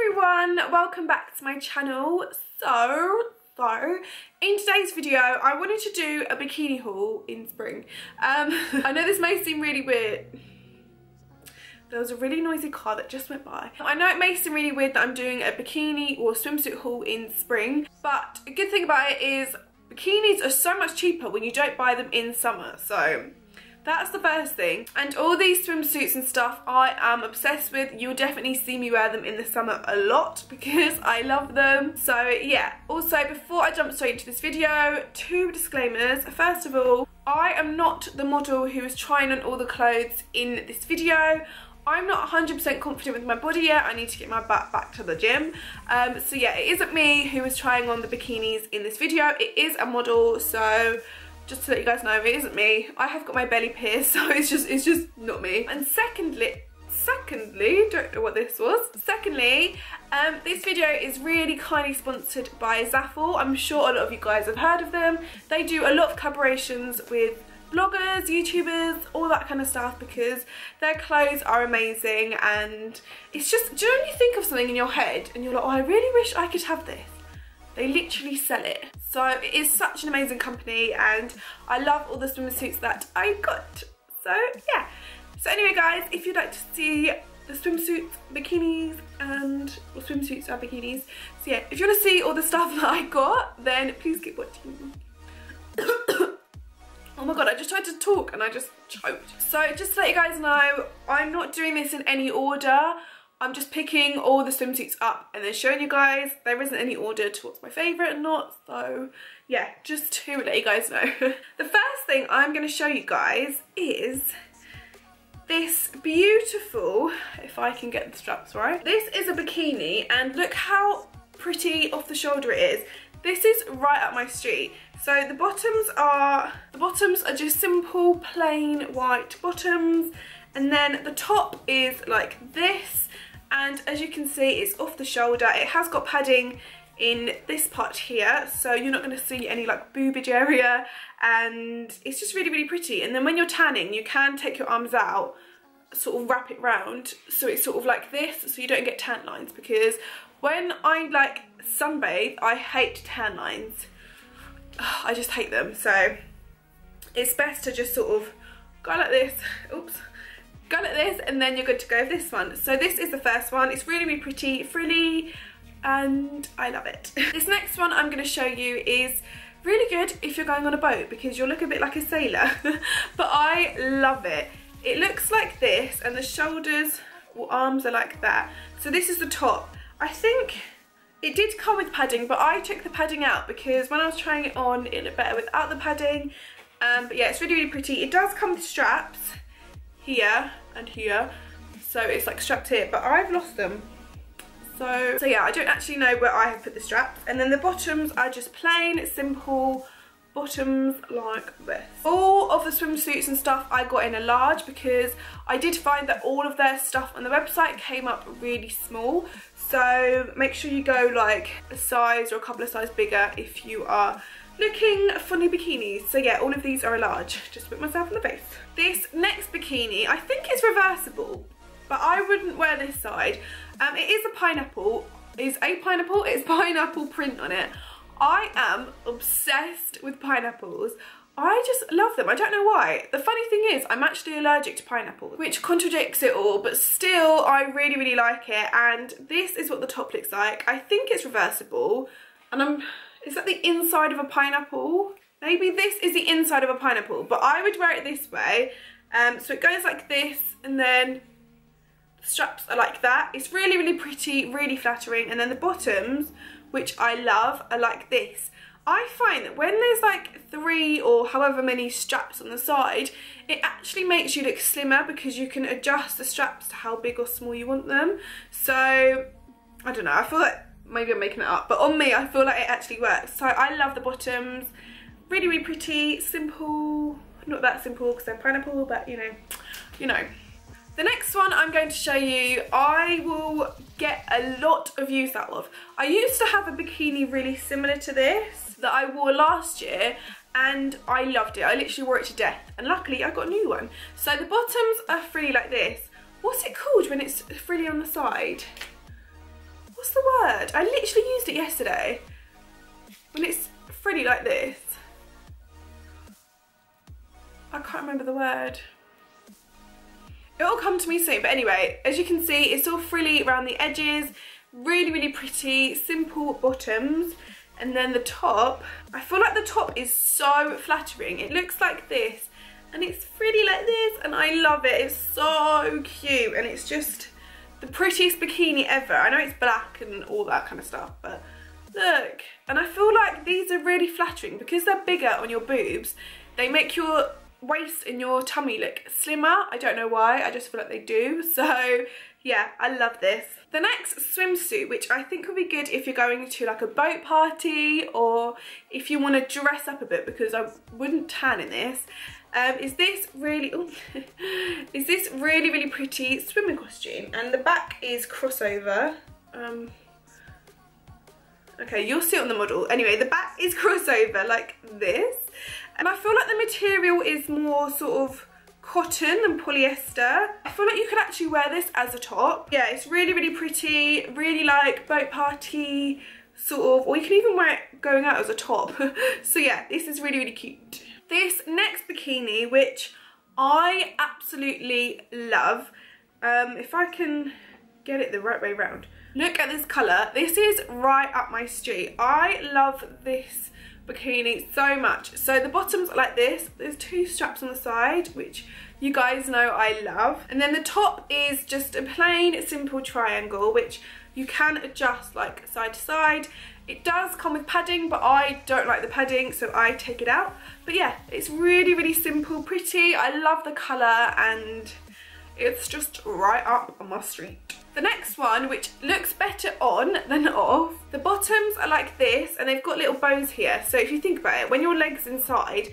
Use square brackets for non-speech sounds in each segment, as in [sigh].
everyone, welcome back to my channel. So, so, in today's video, I wanted to do a bikini haul in spring. Um, [laughs] I know this may seem really weird. There was a really noisy car that just went by. I know it may seem really weird that I'm doing a bikini or swimsuit haul in spring, but a good thing about it is bikinis are so much cheaper when you don't buy them in summer. So that's the first thing. And all these swimsuits and stuff I am obsessed with. You'll definitely see me wear them in the summer a lot [laughs] because I love them. So yeah. Also, before I jump straight into this video, two disclaimers. First of all, I am not the model who is trying on all the clothes in this video. I'm not 100% confident with my body yet. I need to get my butt back to the gym. Um, so yeah, it isn't me who is trying on the bikinis in this video. It is a model, so just to let you guys know, it isn't me. I have got my belly pierced, [laughs] so it's just it's just not me. And secondly, secondly, don't know what this was. Secondly, um, this video is really kindly sponsored by Zaful. I'm sure a lot of you guys have heard of them. They do a lot of collaborations with bloggers, YouTubers, all that kind of stuff because their clothes are amazing and it's just, do you you think of something in your head and you're like, oh, I really wish I could have this? They literally sell it. So it is such an amazing company and I love all the swimsuits that I got. So yeah. So anyway guys, if you'd like to see the swimsuits, bikinis and well, swimsuits are bikinis. So yeah, if you want to see all the stuff that I got, then please keep watching. [coughs] oh my god, I just tried to talk and I just choked. So just to let you guys know, I'm not doing this in any order. I'm just picking all the swimsuits up and then showing you guys. There isn't any order to what's my favourite and not, so yeah, just to let you guys know. [laughs] the first thing I'm going to show you guys is this beautiful, if I can get the straps right, this is a bikini and look how pretty off the shoulder it is. This is right up my street. So the bottoms are, the bottoms are just simple plain white bottoms and then the top is like this and as you can see it's off the shoulder. It has got padding in this part here so you're not going to see any like boobage area. And it's just really really pretty. And then when you're tanning you can take your arms out sort of wrap it round so it's sort of like this so you don't get tan lines. Because when I like sunbathe I hate tan lines. I just hate them. So it's best to just sort of go like this. Oops go like this and then you're good to go with this one. So this is the first one. It's really, really pretty, frilly, and I love it. [laughs] this next one I'm going to show you is really good if you're going on a boat because you'll look a bit like a sailor, [laughs] but I love it. It looks like this and the shoulders or arms are like that. So this is the top. I think it did come with padding, but I took the padding out because when I was trying it on, it looked better without the padding. Um, but yeah, it's really, really pretty. It does come with straps here and here. So it's like strapped here, but I've lost them. So, so yeah, I don't actually know where I have put the straps. And then the bottoms are just plain, simple bottoms like this. All of the swimsuits and stuff I got in a large because I did find that all of their stuff on the website came up really small. So make sure you go like a size or a couple of sizes bigger if you are looking funny bikinis. So yeah, all of these are a large. Just put myself in the face. This next bikini, I think it's reversible, but I wouldn't wear this side. Um, it is a pineapple. Is a pineapple? It's [laughs] pineapple print on it. I am obsessed with pineapples. I just love them. I don't know why. The funny thing is, I'm actually allergic to pineapple, which contradicts it all, but still, I really, really like it. And this is what the top looks like. I think it's reversible, and I'm is that the inside of a pineapple? Maybe this is the inside of a pineapple, but I would wear it this way. Um, so it goes like this and then the straps are like that. It's really, really pretty, really flattering. And then the bottoms, which I love, are like this. I find that when there's like three or however many straps on the side, it actually makes you look slimmer because you can adjust the straps to how big or small you want them. So, I don't know, I feel like maybe I'm making it up, but on me I feel like it actually works. So I love the bottoms, really, really pretty, simple, not that simple because they're pineapple, but you know, you know. The next one I'm going to show you, I will get a lot of use out of. I used to have a bikini really similar to this that I wore last year and I loved it. I literally wore it to death and luckily I got a new one. So the bottoms are frilly like this. What's it called when it's frilly on the side? What's the word? I literally used it yesterday. When it's frilly like this. I can't remember the word. It'll come to me soon, but anyway, as you can see, it's all frilly around the edges. Really, really pretty, simple bottoms. And then the top, I feel like the top is so flattering. It looks like this and it's frilly like this and I love it. It's so cute and it's just the prettiest bikini ever. I know it's black and all that kind of stuff, but look. And I feel like these are really flattering because they're bigger on your boobs. They make your waist and your tummy look slimmer. I don't know why, I just feel like they do. [laughs] So yeah, I love this. The next swimsuit, which I think would be good if you're going to like a boat party or if you want to dress up a bit because I wouldn't tan in this, um, is this really, oh, [laughs] is this really, really pretty swimming costume. And the back is crossover. Um, okay, you'll see it on the model. Anyway, the back is [laughs] crossover like this. And I feel like the material is more sort of cotton and polyester. I feel like you could actually wear this as a top. Yeah, it's really, really pretty, really like boat party sort of, or you can even wear it going out as a top. [laughs] so yeah, this is really, really cute. This next bikini, which I absolutely love, um, if I can get it the right way around. Look at this colour. This is right up my street. I love this bikini so much. So the bottom's like this. There's two straps on the side, which you guys know I love. And then the top is just a plain, simple triangle, which you can adjust like side to side. It does come with padding, but I don't like the padding, so I take it out. But yeah, it's really, really simple, pretty. I love the colour and it's just right up on my street. The next one, which looks better on than off, the bottoms are like this and they've got little bows here. So if you think about it, when your leg's inside,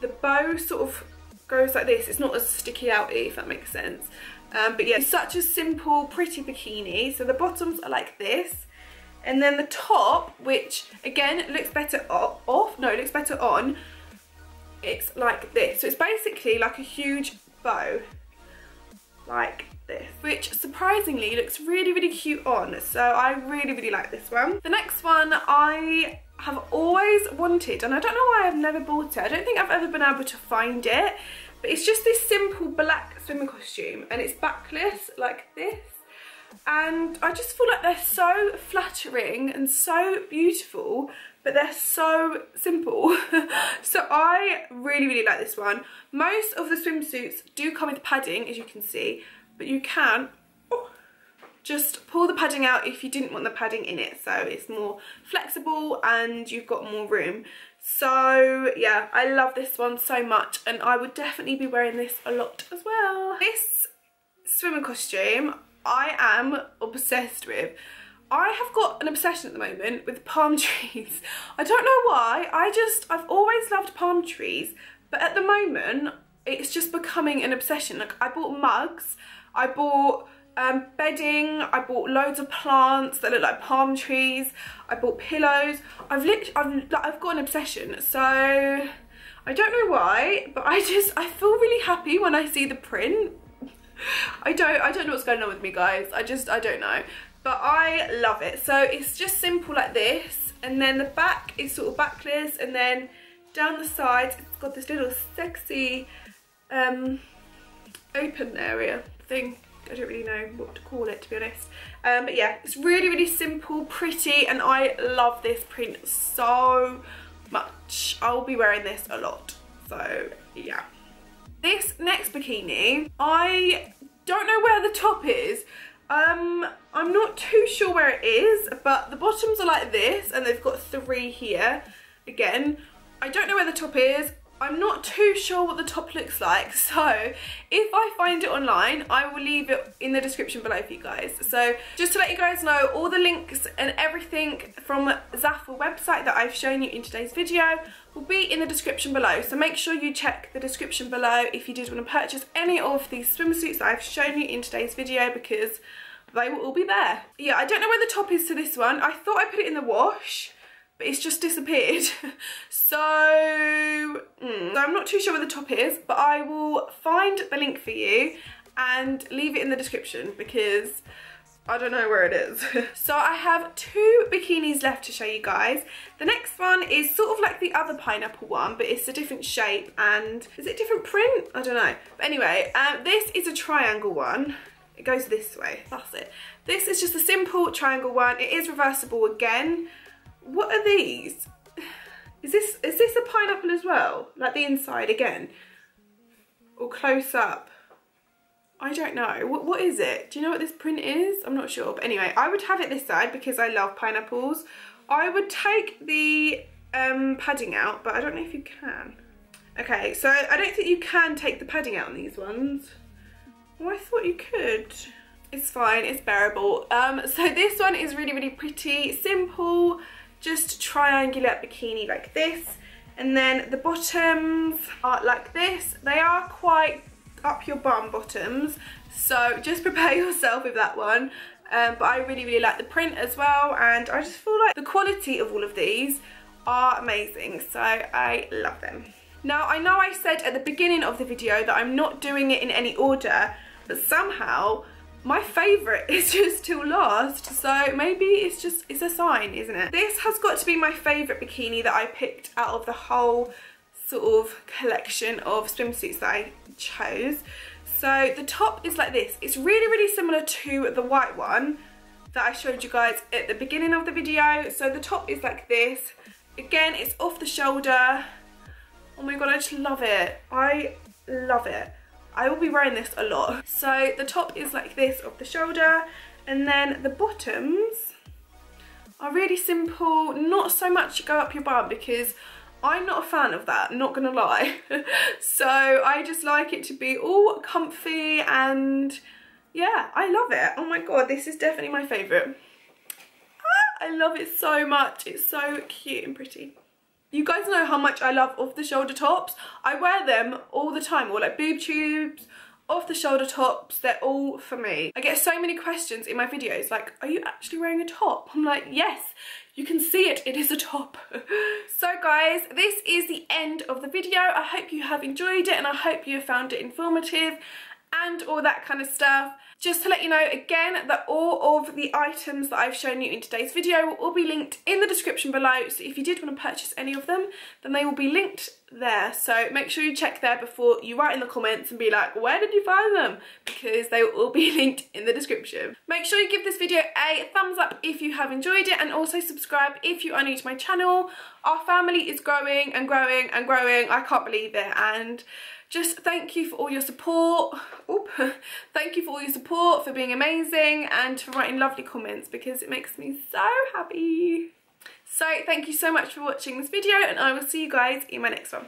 the bow sort of goes like this. It's not as sticky outy, if that makes sense. Um, but yeah, such a simple, pretty bikini. So the bottoms are like this. And then the top, which again looks better off, no, it looks better on, it's like this. So it's basically like a huge bow, like this, which surprisingly looks really, really cute on. So I really, really like this one. The next one I have always wanted, and I don't know why I've never bought it. I don't think I've ever been able to find it, but it's just this simple black swimming costume, and it's backless like this. And I just feel like they're so flattering and so beautiful, but they're so simple. [laughs] so I really, really like this one. Most of the swimsuits do come with padding, as you can see, but you can oh, just pull the padding out if you didn't want the padding in it. So it's more flexible and you've got more room. So yeah, I love this one so much and I would definitely be wearing this a lot as well. This swimming costume I am obsessed with. I have got an obsession at the moment with palm [laughs] trees. I don't know why, I just, I've always loved palm trees, but at the moment, it's just becoming an obsession. Like I bought mugs, I bought um, bedding, I bought loads of plants that look like palm trees, I bought pillows. I've literally, I've, I've got an obsession. So I don't know why, but I just, I feel really happy when I see the print. [laughs] I don't, I don't know what's going on with me guys. I just, I don't know but I love it. So it's just simple like this and then the back is sort of backless and then down the sides it's got this little sexy um, open area thing. I don't really know what to call it to be honest. Um, but yeah, it's really, really simple, pretty, and I love this print so much. I'll be wearing this a lot. So yeah. Next bikini, I don't know where the top is, um, I'm not too sure where it is, but the bottoms are like this, and they've got three here. Again, I don't know where the top is. I'm not too sure what the top looks like, [laughs] so if I find it online, I will leave it in the description below for you guys. So just to let you guys know, all the links and everything from Zaful website that I've shown you in today's video will be in the description below. So make sure you check the description below if you did want to purchase any of these swimsuits that I've shown you in today's video because they will all be there. Yeah, I don't know where the top is to this one. I thought I put it in the wash, but it's just disappeared. [laughs] so, mm, I'm not too sure where the top is, but I will find the link for you and leave it in the description because I don't know where it is. [laughs] so I have two bikinis left to show you guys. The next one is sort of like the other pineapple one, but it's a different shape and is it different print? I don't know. But anyway, um, this is a triangle one. It goes this way, that's it. This is just a simple triangle one. It is reversible again. What are these? Is this is this a pineapple as well? Like the inside again? Or close up? I don't know. What, what is it? Do you know what this print is? I'm not sure. But anyway, I would have it this side because I love pineapples. I would take the um, padding out, but I don't know if you can. Okay, so I don't think you can take the padding out on these ones. Oh, I thought you could. It's fine, it's bearable. Um, so this one is really, really pretty, simple, just triangular bikini like this. And then the bottoms are like this. They are quite up your bum bottoms. So just [laughs] prepare yourself with that one. Um, but I really, really like the print as well. And I just feel like the quality of all of these are amazing. So I love them. Now, I know I said at the beginning of the video that I'm not doing it in any order, but somehow my favourite is just still last. So maybe it's just, it's a sign, isn't it? This has got to be my favourite bikini that I picked out of the whole sort of collection of swimsuits that I chose. So the top is like this. It's really, really similar to the white one that I showed you guys at the beginning of the video. So the top is like this. Again, it's off the shoulder. Oh my god, I just love it. I love it. I will be wearing this a lot. So the top is like this off the shoulder. And then the bottoms are really simple. Not so much to go up your bum because I'm not a fan of that, not gonna lie. [laughs] so I just like it to be all comfy and yeah, I love it. Oh my god, this is definitely my favourite. Ah, I love it so much. It's so cute and pretty. You guys know how much I love off-the-shoulder tops. I wear them all the time, or like boob tubes, off the shoulder tops. They're all for me. I get so many questions in my videos like are you actually wearing a top? I'm like yes you can see it. It is a top. [laughs] So guys this is the end of the video. I hope you have enjoyed it and i hope you have found it informative and all that kind of stuff just to let you know again that all of the items that I've shown you in today's video will all be linked in the description below. So if you did want to purchase any of them, then they will be linked there. So make sure you check there before you write in the comments and be like, where did you find them? Because they will all be [laughs] linked in the description. Make sure you give this video a thumbs up if you have enjoyed it and also subscribe if you are new to my channel. Our family is growing and growing and growing. I can't believe it. And just thank you for all your support. Oop. [laughs] thank you for all your support, for being amazing and for writing lovely comments because it makes me so happy. So thank you so much for watching this video and I will see you guys in my next one.